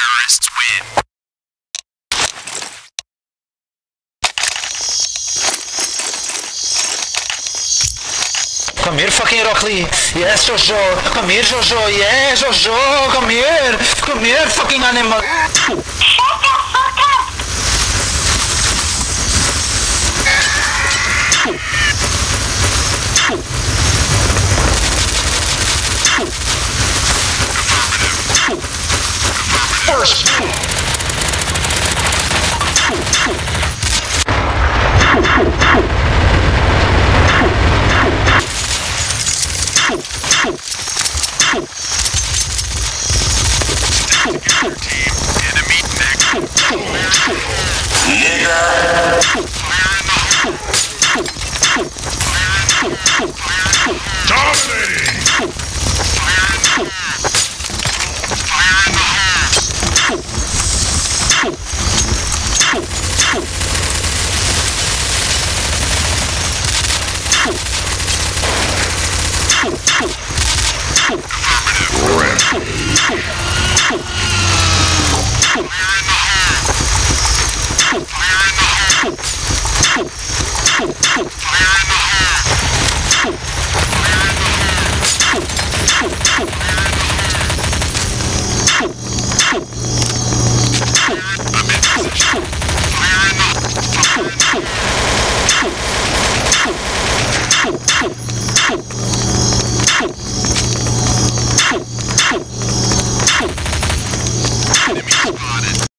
terrorists win. Come here, fucking Rockley. Yes, Jojo. Come here, Jojo. Yes, Jojo. Come here. Come here, fucking animal. First. Dominating!